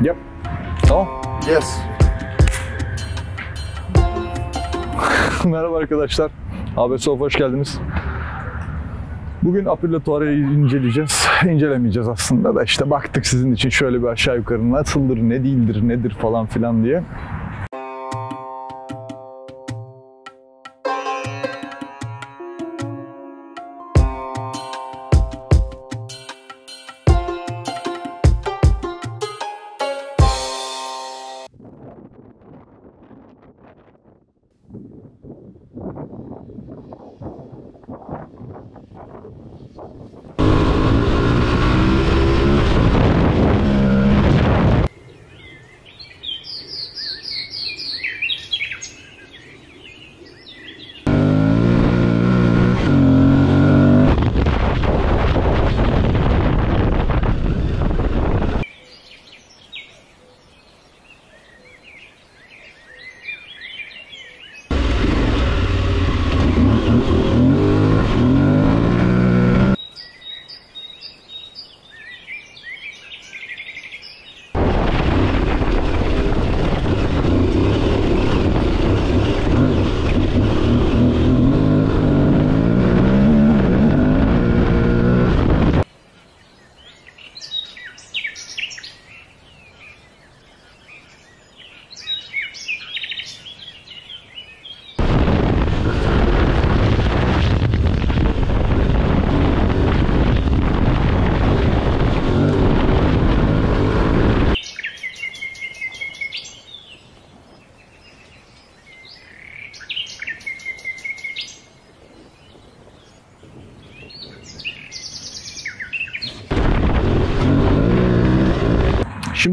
Yep. Tamam. Yes. Merhaba arkadaşlar. Sofa hoş geldiniz. Bugün Aprilia Tuareg'i inceleyeceğiz. İncelemeyeceğiz aslında da işte baktık sizin için şöyle bir aşağı yukarı nasıldır, ne değildir, nedir falan filan diye.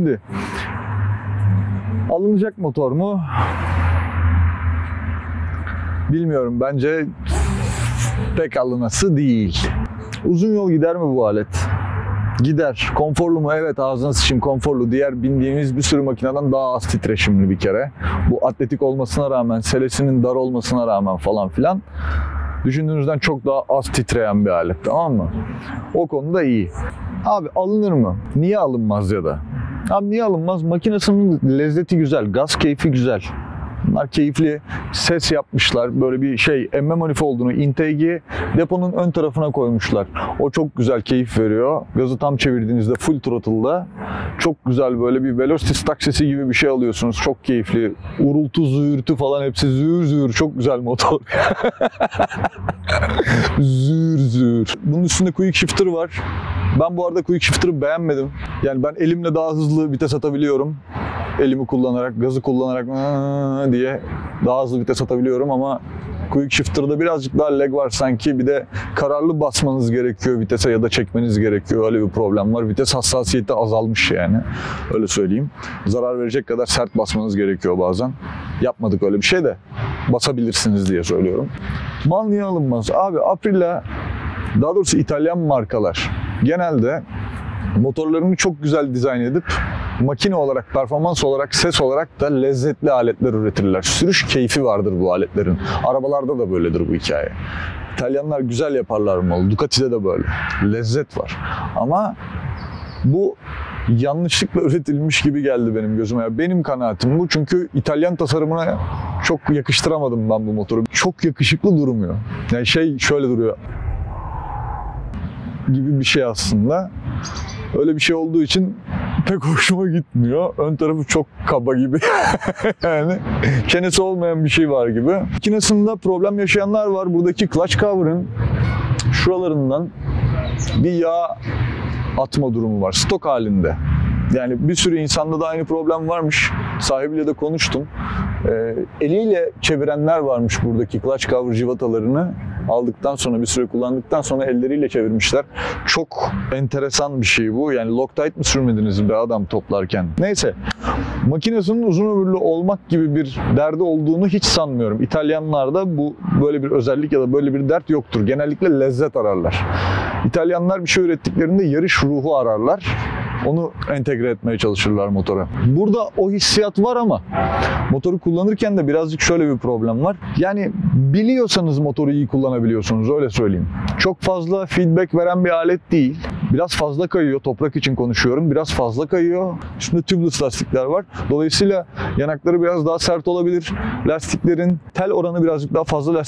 Şimdi alınacak motor mu? Bilmiyorum. Bence pek alınası değil. Uzun yol gider mi bu alet? Gider. Konforlu mu? Evet ağzına sıçayım konforlu. Diğer bindiğimiz bir sürü makineden daha az titreşimli bir kere. Bu atletik olmasına rağmen, selesinin dar olmasına rağmen falan filan düşündüğünüzden çok daha az titreyen bir alet tamam mı? O konuda iyi. Abi alınır mı? Niye alınmaz ya da? Abi niye alınmaz? Makinesinin lezzeti güzel, gaz keyfi güzel. Bunlar keyifli ses yapmışlar. Böyle bir şey emme manifoldunu, intake'i deponun ön tarafına koymuşlar. O çok güzel keyif veriyor. Gazı tam çevirdiğinizde full throttle'da çok güzel böyle bir Velocity stack sesi gibi bir şey alıyorsunuz. Çok keyifli. Urultu, züğürtü falan hepsi züğür züğür. Çok güzel motor. züğür züğür. Bunun üstünde quick shifter var. Ben bu arada quick shifter'ı beğenmedim. Yani ben elimle daha hızlı vites atabiliyorum. Elimi kullanarak, gazı kullanarak diye daha hızlı vites atabiliyorum ama quick shifter'da birazcık daha lag var sanki. Bir de kararlı basmanız gerekiyor vitese ya da çekmeniz gerekiyor. Öyle bir problem var. Vites hassasiyeti azalmış yani. Öyle söyleyeyim. Zarar verecek kadar sert basmanız gerekiyor bazen. Yapmadık öyle bir şey de basabilirsiniz diye söylüyorum. Mal niye alınmaz? Abi Aprilia daha doğrusu İtalyan markalar genelde motorlarını çok güzel dizayn edip makine olarak, performans olarak, ses olarak da lezzetli aletler üretirler. Sürüş keyfi vardır bu aletlerin. Arabalarda da böyledir bu hikaye. İtalyanlar güzel yaparlar malı. Ducati'de de böyle. Lezzet var. Ama bu yanlışlıkla üretilmiş gibi geldi benim gözüme. Ya benim kanaatim bu çünkü İtalyan tasarımına çok yakıştıramadım ben bu motoru. Çok yakışıklı durmuyor. Yani şey şöyle duruyor gibi bir şey aslında. Öyle bir şey olduğu için pek hoşuma gitmiyor. Ön tarafı çok kaba gibi. yani çenesi olmayan bir şey var gibi. Makinesinde problem yaşayanlar var. Buradaki clutch cover'ın şuralarından bir yağ atma durumu var. Stok halinde. Yani bir sürü insanda da aynı problem varmış. Sahibiyle de konuştum. Ee, eliyle çevirenler varmış buradaki clutch cover civatalarını aldıktan sonra bir süre kullandıktan sonra elleriyle çevirmişler. Çok enteresan bir şey bu. Yani Loctite mi sürmediniz be adam toplarken? Neyse. Makinesinin uzun ömürlü olmak gibi bir derdi olduğunu hiç sanmıyorum. İtalyanlarda bu böyle bir özellik ya da böyle bir dert yoktur. Genellikle lezzet ararlar. İtalyanlar bir şey ürettiklerinde yarış ruhu ararlar. Onu entegre etmeye çalışırlar motora. Burada o hissiyat var ama motoru kullanırken de birazcık şöyle bir problem var. Yani biliyorsanız motoru iyi kullanabiliyorsunuz öyle söyleyeyim. Çok fazla feedback veren bir alet değil. biraz fazla kayıyor. Toprak için konuşuyorum. Biraz fazla kayıyor. Üstünde tubeless lastikler var. Dolayısıyla yanakları biraz daha sert olabilir. Lastiklerin tel oranı birazcık daha fazla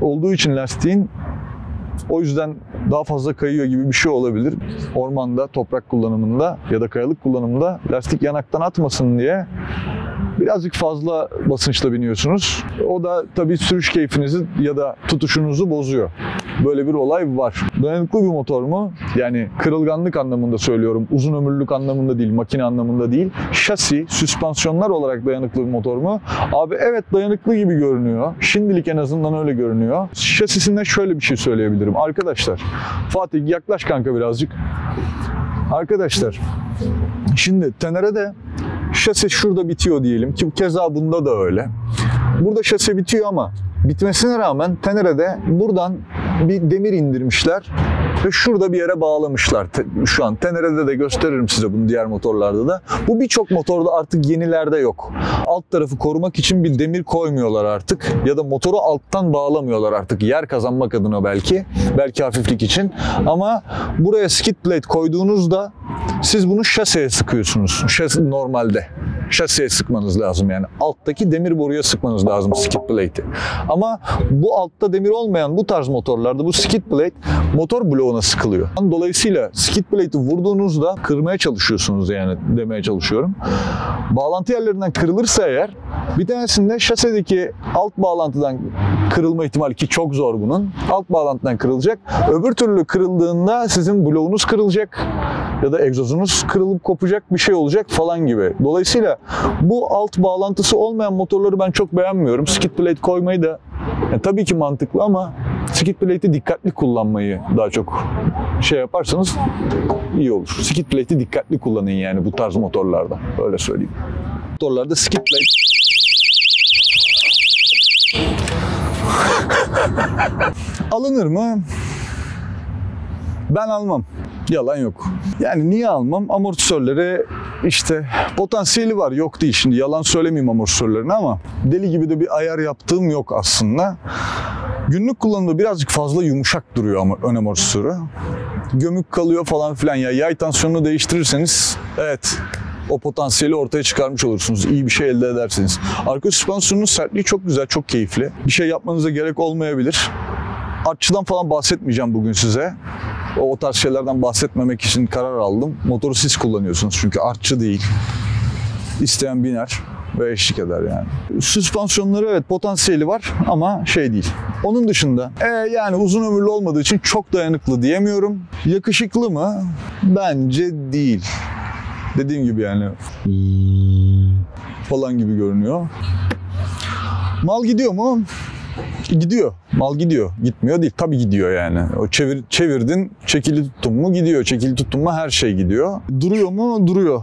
olduğu için lastiğin o yüzden daha fazla kayıyor gibi bir şey olabilir. Ormanda, toprak kullanımında ya da kayalık kullanımında lastik yanaktan atmasın diye birazcık fazla basınçla biniyorsunuz. O da tabii sürüş keyfinizi ya da tutuşunuzu bozuyor. Böyle bir olay var. Dayanıklı bir motor mu? Yani kırılganlık anlamında söylüyorum. Uzun ömürlülük anlamında değil, makine anlamında değil. Şasi, süspansiyonlar olarak dayanıklı bir motor mu? Abi evet dayanıklı gibi görünüyor. Şimdilik en azından öyle görünüyor. Şasisinden şöyle bir şey söyleyebilirim. Arkadaşlar, Fatih yaklaş kanka birazcık. Arkadaşlar, şimdi Tenere'de şase şurada bitiyor diyelim ki keza bunda da öyle. Burada şase bitiyor ama bitmesine rağmen Tenere'de buradan bir demir indirmişler ve şurada bir yere bağlamışlar. Şu an Tenere'de de gösteririm size bunu diğer motorlarda da. Bu birçok motorda artık yenilerde yok. Alt tarafı korumak için bir demir koymuyorlar artık ya da motoru alttan bağlamıyorlar artık yer kazanmak adına belki. Belki hafiflik için. Ama buraya skid plate koyduğunuzda siz bunu şaseye sıkıyorsunuz. Şasi normalde. Şaseye sıkmanız lazım yani. Alttaki demir boruya sıkmanız lazım skid plate'i. Ama bu altta demir olmayan bu tarz motorlarda bu skid plate motor bloğuna sıkılıyor. Dolayısıyla skid plate'i vurduğunuzda kırmaya çalışıyorsunuz yani demeye çalışıyorum. Bağlantı yerlerinden kırılırsa eğer bir tanesinde şasedeki alt bağlantıdan kırılma ihtimali ki çok zor bunun. Alt bağlantıdan kırılacak. Öbür türlü kırıldığında sizin bloğunuz kırılacak ya da egzozunuz kırılıp kopacak bir şey olacak falan gibi. Dolayısıyla bu alt bağlantısı olmayan motorları ben çok beğenmiyorum. Skid plate koymayı da yani tabii ki mantıklı ama skid plate'i dikkatli kullanmayı daha çok şey yaparsanız iyi olur. Skid plate'i dikkatli kullanın yani bu tarz motorlarda. Öyle söyleyeyim. Motorlarda skid plate Alınır mı? Ben almam. Yalan yok. Yani niye almam? Amortisörleri işte potansiyeli var yok değil şimdi yalan söylemeyeyim amortisörlerini ama deli gibi de bir ayar yaptığım yok aslında. Günlük kullanımda birazcık fazla yumuşak duruyor ama ön amortisörü. Gömük kalıyor falan filan ya yay tansiyonunu değiştirirseniz evet o potansiyeli ortaya çıkarmış olursunuz. İyi bir şey elde edersiniz. Arka süspansiyonun sertliği çok güzel, çok keyifli. Bir şey yapmanıza gerek olmayabilir. Artçıdan falan bahsetmeyeceğim bugün size. O, o tarz şeylerden bahsetmemek için karar aldım. Motoru siz kullanıyorsunuz çünkü artçı değil. İsteyen biner ve eşlik eder yani. Süspansiyonları evet potansiyeli var ama şey değil. Onun dışında e, yani uzun ömürlü olmadığı için çok dayanıklı diyemiyorum. Yakışıklı mı? Bence değil. Dediğim gibi yani falan gibi görünüyor. Mal gidiyor mu? Gidiyor. Mal gidiyor. Gitmiyor değil. Tabii gidiyor yani. O çevir, çevirdin, çekili tuttun mu gidiyor. Çekili tuttun mu her şey gidiyor. Duruyor mu? Duruyor.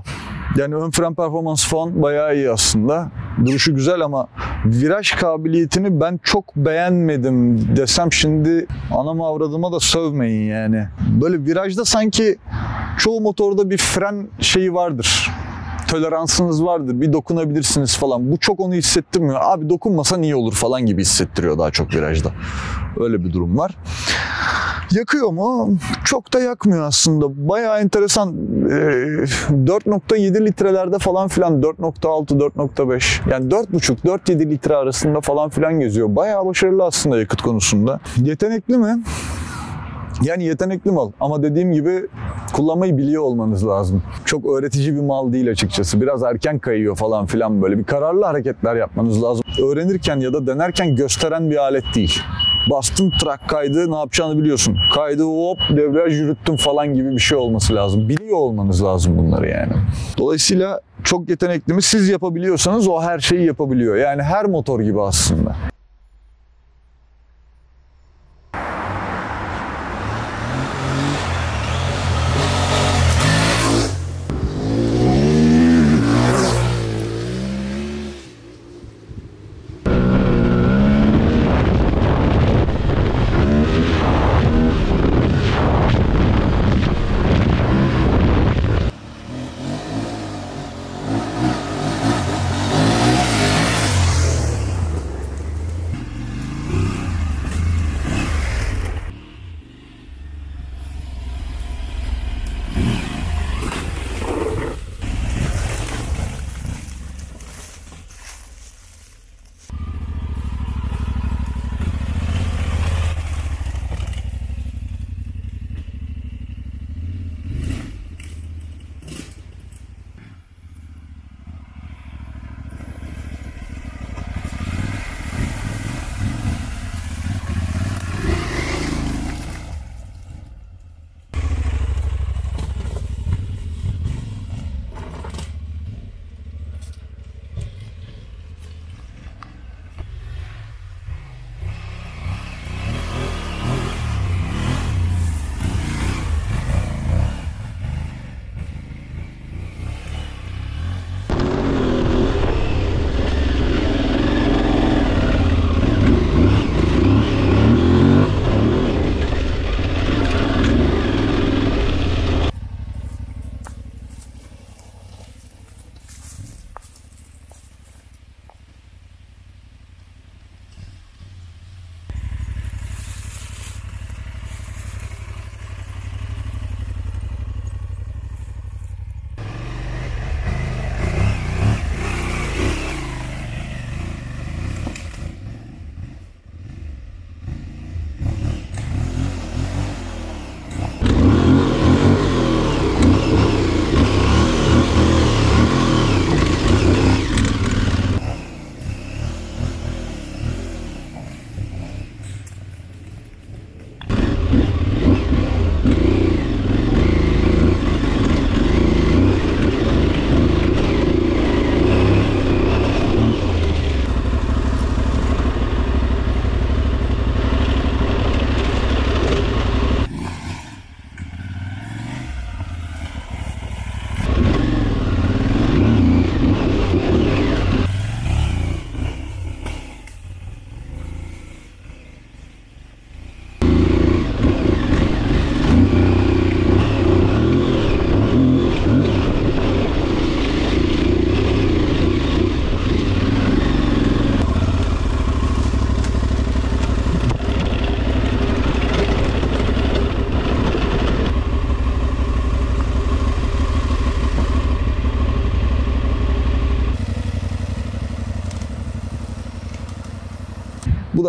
Yani ön fren performansı falan bayağı iyi aslında. Duruşu güzel ama viraj kabiliyetini ben çok beğenmedim desem şimdi anama avradıma da sövmeyin yani. Böyle virajda sanki çoğu motorda bir fren şeyi vardır toleransınız vardır. Bir dokunabilirsiniz falan. Bu çok onu hissettirmiyor. Abi dokunmasan iyi olur falan gibi hissettiriyor daha çok virajda. Öyle bir durum var. Yakıyor mu? Çok da yakmıyor aslında. Bayağı enteresan. 4.7 litrelerde falan filan 4.6, 4.5 yani 4.5-4.7 litre arasında falan filan geziyor. Bayağı başarılı aslında yakıt konusunda. Yetenekli mi? Yani yetenekli mal ama dediğim gibi kullanmayı biliyor olmanız lazım. Çok öğretici bir mal değil açıkçası. Biraz erken kayıyor falan filan böyle bir kararlı hareketler yapmanız lazım. Öğrenirken ya da denerken gösteren bir alet değil. Bastın trak kaydı ne yapacağını biliyorsun. Kaydı hop debriyaj yürüttüm falan gibi bir şey olması lazım. Biliyor olmanız lazım bunları yani. Dolayısıyla çok yetenekli mi? Siz yapabiliyorsanız o her şeyi yapabiliyor. Yani her motor gibi aslında.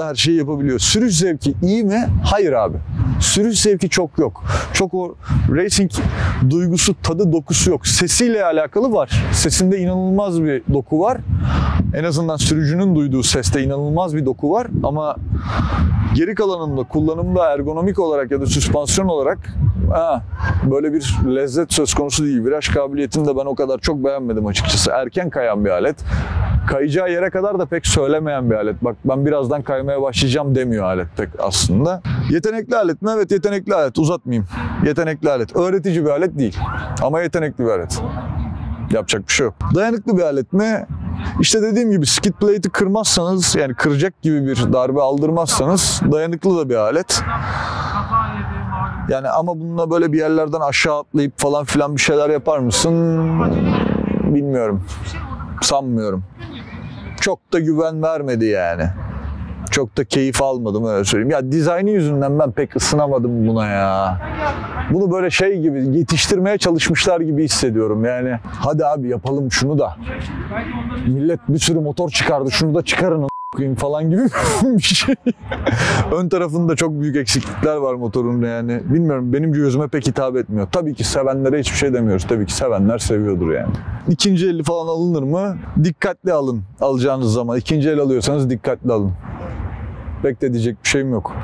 Da her şeyi yapabiliyor. Sürüş zevki iyi mi? Hayır abi. Sürüş zevki çok yok. Çok o racing duygusu, tadı, dokusu yok. Sesiyle alakalı var. Sesinde inanılmaz bir doku var. En azından sürücünün duyduğu seste inanılmaz bir doku var ama geri kalanında kullanımda ergonomik olarak ya da süspansiyon olarak ha, böyle bir lezzet söz konusu değil. Viraj kabiliyetini de ben o kadar çok beğenmedim açıkçası. Erken kayan bir alet. Kayacağı yere kadar da pek söylemeyen bir alet. Bak ben birazdan kaymaya başlayacağım demiyor alet pek aslında. Yetenekli alet mi? Evet yetenekli alet. Uzatmayayım. Yetenekli alet. Öğretici bir alet değil. Ama yetenekli bir alet. Yapacak bir şey yok. Dayanıklı bir alet mi? İşte dediğim gibi skid plate'i kırmazsanız yani kıracak gibi bir darbe aldırmazsanız dayanıklı da bir alet. Yani ama bununla böyle bir yerlerden aşağı atlayıp falan filan bir şeyler yapar mısın? Bilmiyorum. Sanmıyorum. Çok da güven vermedi yani. Çok da keyif almadım öyle söyleyeyim. Ya dizaynı yüzünden ben pek ısınamadım buna ya. Bunu böyle şey gibi yetiştirmeye çalışmışlar gibi hissediyorum yani. Hadi abi yapalım şunu da. Millet bir sürü motor çıkardı şunu da çıkarın koyayım falan gibi bir şey. Ön tarafında çok büyük eksiklikler var motorun yani. Bilmiyorum benim gözüme pek hitap etmiyor. Tabii ki sevenlere hiçbir şey demiyoruz. Tabii ki sevenler seviyordur yani. İkinci eli falan alınır mı? Dikkatli alın alacağınız zaman. İkinci el alıyorsanız dikkatli alın. Pek de diyecek bir şeyim yok.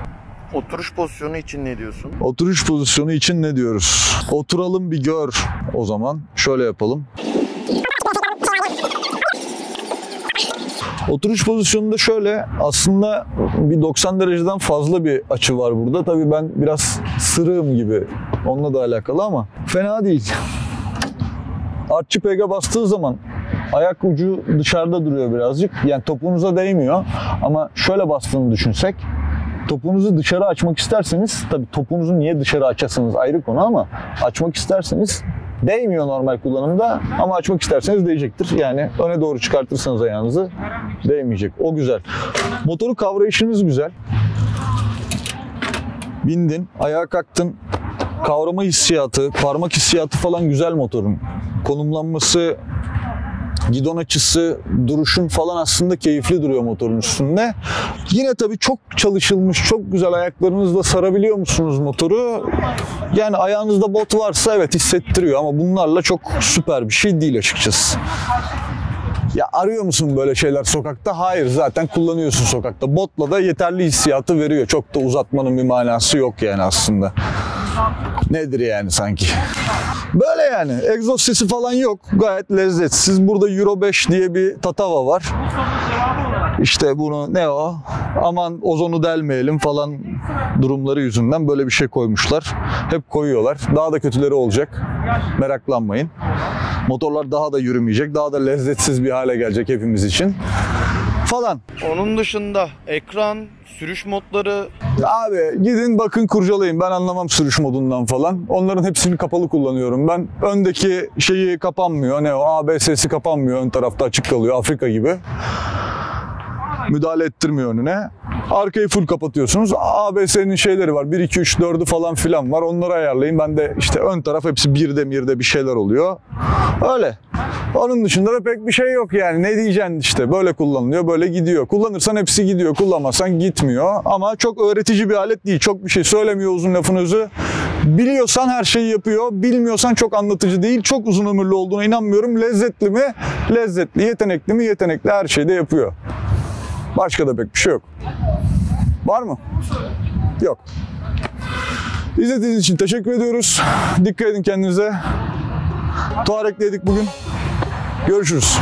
Oturuş pozisyonu için ne diyorsun? Oturuş pozisyonu için ne diyoruz? Oturalım bir gör o zaman. Şöyle yapalım. Oturuş pozisyonunda şöyle aslında bir 90 dereceden fazla bir açı var burada. Tabii ben biraz sırığım gibi onunla da alakalı ama fena değil. Artçı pega bastığı zaman ayak ucu dışarıda duruyor birazcık. Yani topuğunuza değmiyor ama şöyle bastığını düşünsek topuğunuzu dışarı açmak isterseniz tabii topuğunuzu niye dışarı açasınız ayrı konu ama açmak isterseniz değmiyor normal kullanımda ama açmak isterseniz değecektir. Yani öne doğru çıkartırsanız ayağınızı değmeyecek. O güzel. Motoru kavrayışınız güzel. Bindin, ayağa kalktın. Kavrama hissiyatı, parmak hissiyatı falan güzel motorun. Konumlanması, gidon açısı, duruşun falan aslında keyifli duruyor motorun üstünde. Yine tabii çok çalışılmış, çok güzel ayaklarınızla sarabiliyor musunuz motoru? Yani ayağınızda bot varsa evet hissettiriyor ama bunlarla çok süper bir şey değil açıkçası. Ya arıyor musun böyle şeyler sokakta? Hayır zaten kullanıyorsun sokakta. Botla da yeterli hissiyatı veriyor. Çok da uzatmanın bir manası yok yani aslında. Nedir yani sanki? Böyle yani. Egzoz sesi falan yok. Gayet lezzetsiz. Burada Euro 5 diye bir tatava var. İşte bunu ne o? Aman ozonu delmeyelim falan durumları yüzünden böyle bir şey koymuşlar. Hep koyuyorlar. Daha da kötüleri olacak. Meraklanmayın. Motorlar daha da yürümeyecek. Daha da lezzetsiz bir hale gelecek hepimiz için. Falan. Onun dışında ekran, sürüş modları Abi gidin bakın kurcalayın. Ben anlamam sürüş modundan falan. Onların hepsini kapalı kullanıyorum. Ben öndeki şeyi kapanmıyor. Ne o ABS'si kapanmıyor. Ön tarafta açık kalıyor. Afrika gibi. Müdahale ettirmiyor önüne. Arkayı full kapatıyorsunuz. ABS'nin şeyleri var. 1, 2, 3, 4'ü falan filan var. Onları ayarlayın. Ben de işte ön taraf hepsi birde birde bir şeyler oluyor. Öyle. Onun dışında da pek bir şey yok yani. Ne diyeceksin işte. Böyle kullanılıyor, böyle gidiyor. Kullanırsan hepsi gidiyor. Kullanmazsan gitmiyor. Ama çok öğretici bir alet değil. Çok bir şey söylemiyor uzun lafın özü. Biliyorsan her şeyi yapıyor. Bilmiyorsan çok anlatıcı değil. Çok uzun ömürlü olduğuna inanmıyorum. Lezzetli mi? Lezzetli. Yetenekli mi? Yetenekli. Her şeyi de yapıyor. Başka da pek bir şey yok. Var mı? Yok. İzlediğiniz için teşekkür ediyoruz. Dikkat edin kendinize. Tuarek'teydik bugün. Görüşürüz.